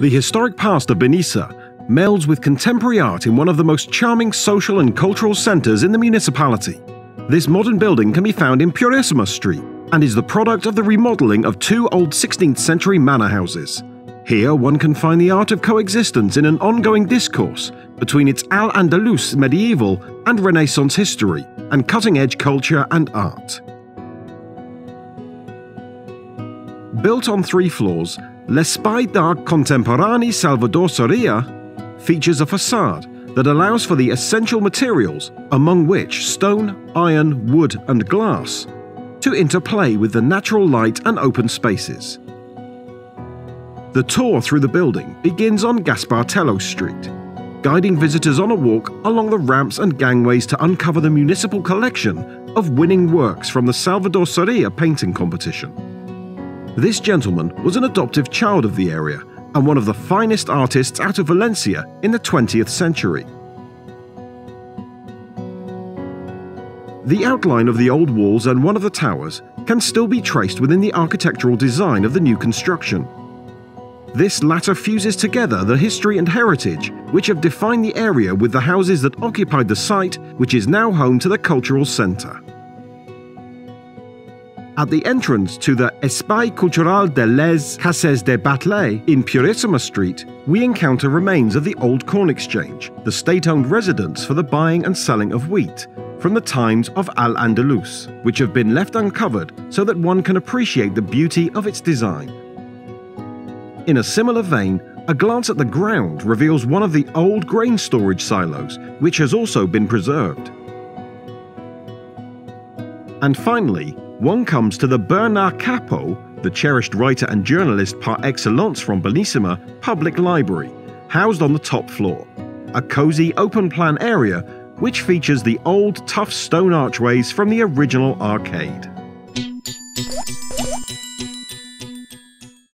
The historic past of Benissa melds with contemporary art in one of the most charming social and cultural centres in the municipality. This modern building can be found in Purissima Street and is the product of the remodelling of two old 16th century manor houses. Here one can find the art of coexistence in an ongoing discourse between its Al-Andalus medieval and Renaissance history and cutting-edge culture and art. Built on three floors, L'Espai d'Art Contemporani Salvador Soria features a facade that allows for the essential materials, among which stone, iron, wood, and glass, to interplay with the natural light and open spaces. The tour through the building begins on Gaspar Tello Street, guiding visitors on a walk along the ramps and gangways to uncover the municipal collection of winning works from the Salvador Soria painting competition. This gentleman was an adoptive child of the area and one of the finest artists out of Valencia in the 20th century. The outline of the old walls and one of the towers can still be traced within the architectural design of the new construction. This latter fuses together the history and heritage which have defined the area with the houses that occupied the site, which is now home to the cultural centre. At the entrance to the Espai Cultural de les Cases de Batlle in Purissima Street, we encounter remains of the old corn exchange, the state owned residence for the buying and selling of wheat, from the times of Al Andalus, which have been left uncovered so that one can appreciate the beauty of its design. In a similar vein, a glance at the ground reveals one of the old grain storage silos, which has also been preserved. And finally, one comes to the Bernat Capó, the cherished writer and journalist par excellence from Benissa, public library, housed on the top floor. A cosy open plan area which features the old tough stone archways from the original arcade.